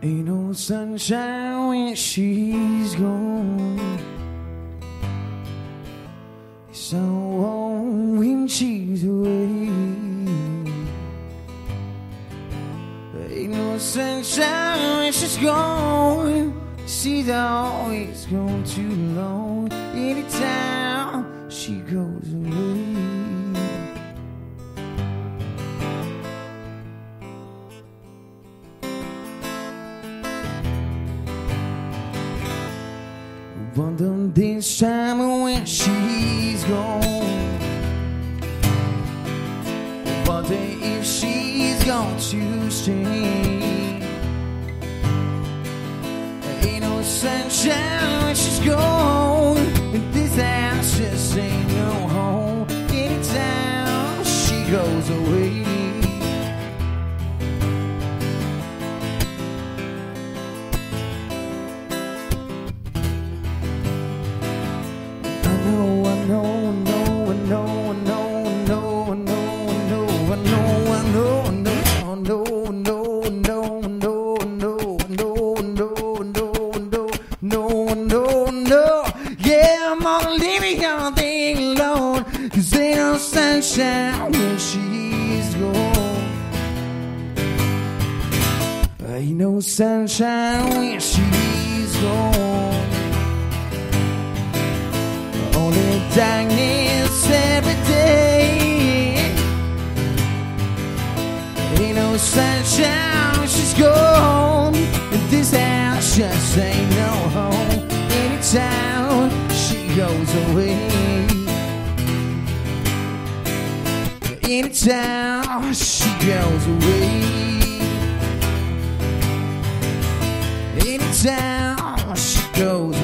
Ain't no sunshine when she's gone. It's so warm when she's away. Ain't no sunshine when she's gone. She's always gone too long. Anytime she goes Wonder this time when she's gone. Wonder if she's going to stay. Ain't no sunshine when she's gone. And this house just ain't no home. Anytime she goes away. Sunshine when she's gone. Ain't no sunshine when she's Only darkness every day. Ain't no sunshine she's gone. And this house just ain't no home. Anytime she goes away. Anytime she goes away. Anytime she goes